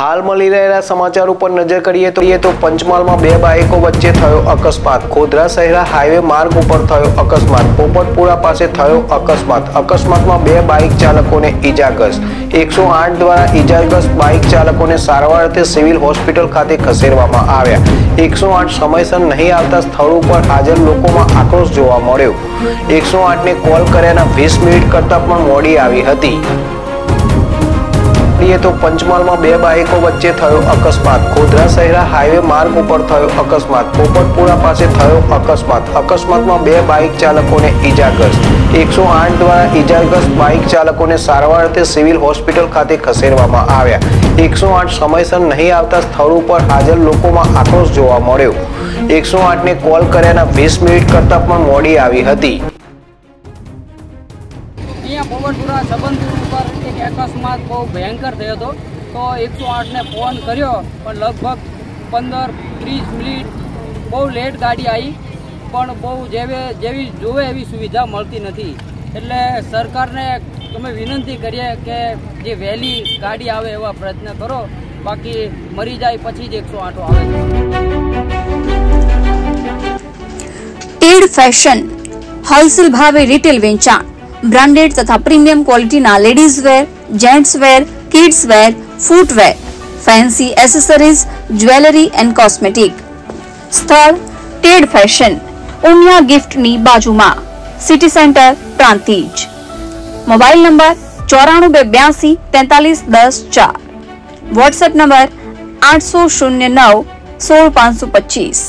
હાલ મળી રહેલા સમાચાર ઉપર નજર કરીએ તો તો પંચમહાલમાં બે બાઇકો વચ્ચે થયો અકસ્માત. ખોદરા શહેરા હાઈવે માર્ગ ઉપર થયો અકસ્માત. પોપટપુરા પાસે થયો અકસ્માત. અકસ્માતમાં બે બાઇક ચાલકોને ઈજાગ્રસ્ત. એકસો આઠ દ્વારા ઈજાગ્રસ્ત બાઇક ચાલકોને સારવાર અર્થે સિવિલ હોસ્પિટલ ખાતે ખસેડવામાં આવ્યા. એકસો આઠ સમયસર નહીં આવતા સ્થળ ઉપર હાજર લોકોમાં આક્રોશ જોવા મળ્યો. એકસો આઠને કોલ કર્યાના વીસ મિનિટ કરતાં પણ મોડી આવી હતી. કરીએ તો પંચમહાલમાં બે બાઇકો વચ્ચે થયો અકસ્માત. ગોધરા શહેરા હાઈવે માર્ગ ઉપર થયો અકસ્માત. પોપટપુરા પાસે થયો અકસ્માત. અકસ્માતમાં બે બાઇક ચાલકોને ઈજાગ્રસ્ત. એકસો આઠ દ્વારા ઈજાગ્રસ્ત બાઇક ચાલકોને સારવાર અર્થે સિવિલ હોસ્પિટલ ખાતે ખસેડવામાં આવ્યા. એકસો આઠ સમયસર નહીં આવતા સ્થળ ઉપર હાજર લોકોમાં આક્રોશ જોવા મળ્યો. એકસો આઠને કોલ કર્યાના વીસ મિનિટ કરતાં પણ મોડી આવી હતી. અહીંયા પવનપુરા સંબંધપુર ઉપર એક અકસ્માત બહુ ભયંકર થયો હતો. તો એકસો આઠને ફોન કર્યો, પણ લગભગ પંદર ત્રીસ મિનિટ બહુ લેટ ગાડી આવી, પણ બહુ જેવે, જેવી જોવે એવી સુવિધા મળતી નથી. એટલે સરકારને અમે વિનંતી કરીએ કે જે વહેલી ગાડી આવે એવા પ્રયત્ન કરો, બાકી મરી જાય પછી જ એકસો આઠો આવે. ટેડ ફેશન હોલસેલ ભાવે રિટેલ વેચાણ. બ્રાન્ડેડ તથા premium ક્વોલિટીના ladies wear gents wear kids wear footwear fancy accessories jewellery and cosmetic સ્થળ ટેડ ફેશન ઉમિયા ગિફ્ટની બાજુમાં city centre Prantij mobile number ચોરાણું બે બ્યાસી તેતાલીસ દસ ચાર વોટ્સએપ નંબર આઠસો શૂન્ય નવ સોળ પાંચસો પચીસ